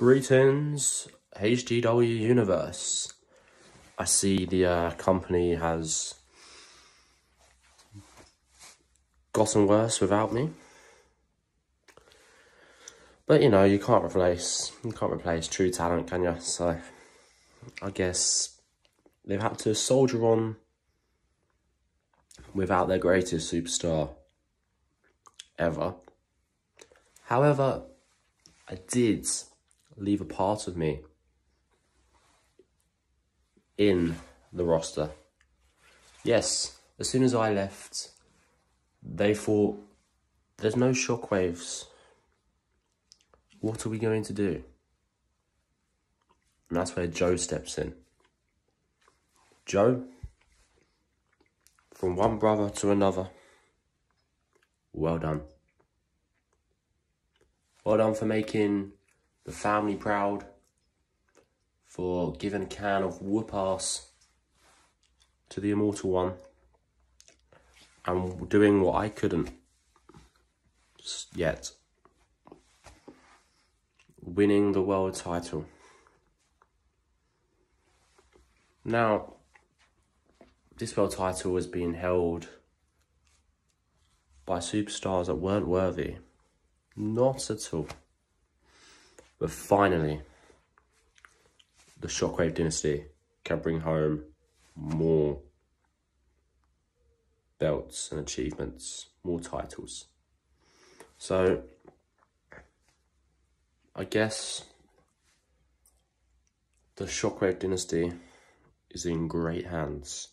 Greetings, HTW Universe. I see the uh, company has gotten worse without me. But you know, you can't replace you can't replace true talent, can you? So I guess they've had to soldier on without their greatest superstar ever. However, I did leave a part of me in the roster. Yes, as soon as I left, they thought, there's no shockwaves. What are we going to do? And that's where Joe steps in. Joe, from one brother to another, well done. Well done for making the family proud, for giving a can of whoop ass to the Immortal One, and doing what I couldn't yet winning the world title. Now, this world title was being held by superstars that weren't worthy. Not at all. But finally, the Shockwave dynasty can bring home more belts and achievements, more titles. So, I guess the Shockwave dynasty is in great hands.